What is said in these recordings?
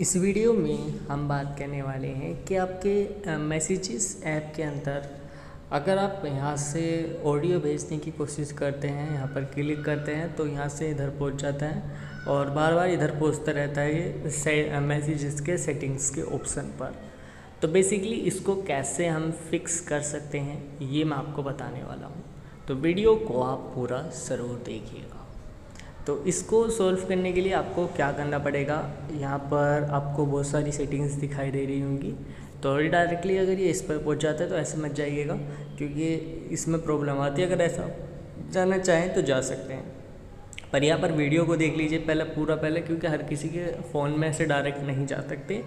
इस वीडियो में हम बात करने वाले हैं कि आपके मैसेजेस ऐप के अंदर अगर आप यहाँ से ऑडियो भेजने की कोशिश करते हैं, यहाँ पर क्लिक करते हैं तो यहाँ से इधर पहुँच जाता है और बार बार इधर पहुँचता रहता है ये मैसेजेस के सेटिंग्स के ऑप्शन पर। तो बेसिकली इसको कैसे हम फिक्स कर सकते हैं, ये मैं आपको बताने वाला हूँ। तो वीडियो को आप पूरा ज़रूर देखिएगा। तो इसको सॉल्व करने के लिए आपको क्या करना पड़ेगा? यहाँ पर आपको बहुत सारी सेटिंग्स दिखाई दे रही होंगी। तो डायरेक्टली अगर ये इस पर पहुँच जाता है तो ऐसे मत जाइएगा, क्योंकि इसमें प्रॉब्लम आती है। अगर ऐसा जाना चाहें तो जा सकते हैं। पर यहाँ पर वीडियो को देख लीजिए पहले, पूरा पहले, क्योंकि हर किसी के फ़ोन में ऐसे डायरेक्ट नहीं जा सकते।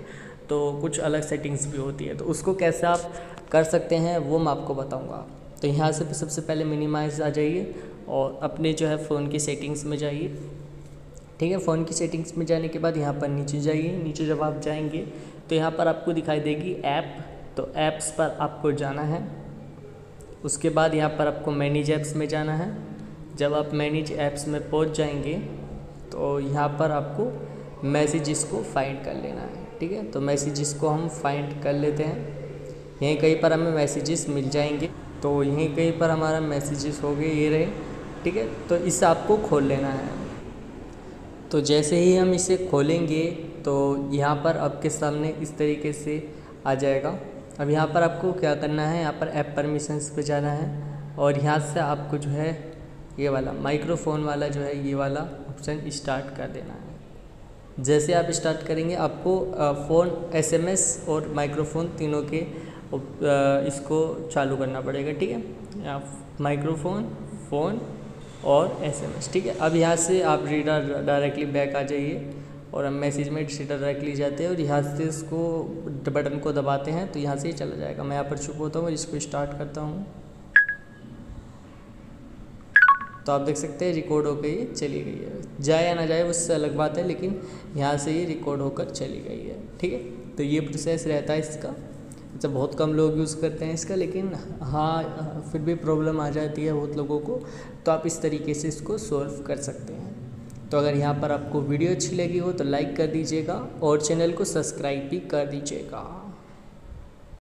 तो कुछ अलग सेटिंग्स भी होती है। तो उसको कैसे आप कर सकते हैं वो मैं आपको बताऊँगा। तो यहाँ से सबसे पहले मिनिमाइज आ जाइए और अपने जो है फ़ोन की सेटिंग्स में जाइए। ठीक है फ़ोन की सेटिंग्स में जाने के बाद यहाँ पर नीचे जाइए। नीचे जब आप जाएँगे तो यहाँ पर आपको दिखाई देगी ऐप तो ऐप्स पर आपको जाना है। उसके बाद यहाँ पर आपको मैनेज ऐप्स में जाना है। जब आप मैनेज ऐप्स में पहुँच जाएँगे तो यहाँ पर आपको मैसेजेस को फाइंड कर लेना है। ठीक है तो मैसेजेस को हम फाइंड कर लेते हैं। यहीं कहीं पर हमें मैसेजेस मिल जाएँगे। तो यहीं कहीं पर हमारा मैसेजेस हो गए, ये रहे, ठीक है? तो इसे आपको खोल लेना है। तो जैसे ही हम इसे खोलेंगे तो यहाँ पर आपके सामने इस तरीके से आ जाएगा। अब यहाँ पर आपको क्या करना है, यहाँ पर ऐप परमिशंस पे जाना है और यहाँ से आपको जो है, ये वाला माइक्रोफोन वाला जो है, ये वाला ऑप्शन स्टार्ट कर देना है। जैसे आप स्टार्ट करेंगे, आपको फ़ोन एसएमएस और माइक्रोफोन तीनों के इसको चालू करना पड़ेगा, ठीक है? माइक्रोफोन, फ़ोन और एसएमएस, ठीक है? अब यहाँ से आप रीडर डायरेक्टली बैक आ जाइए और हम मैसेज में सीधा डायरेक्टली जाते हैं और यहाँ से इसको बटन को दबाते हैं तो यहाँ से ही चला जाएगा। मैं यहाँ पर चुप होता हूँ और इसको स्टार्ट करता हूँ। तो आप देख सकते हैं, रिकॉर्ड होकर ये चली गई है। जाए या ना जाए, उससे अलग बात है, लेकिन यहाँ से ये रिकॉर्ड होकर चली गई है, ठीक है? तो ये प्रोसेस रहता है इसका। अच्छा बहुत कम लोग यूज़ करते हैं इसका, लेकिन हाँ फिर भी प्रॉब्लम आ जाती है बहुत लोगों को तो आप इस तरीके से इसको सॉल्व कर सकते हैं। तो अगर यहाँ पर आपको वीडियो अच्छी लगी हो तो लाइक कर दीजिएगा और चैनल को सब्सक्राइब भी कर दीजिएगा।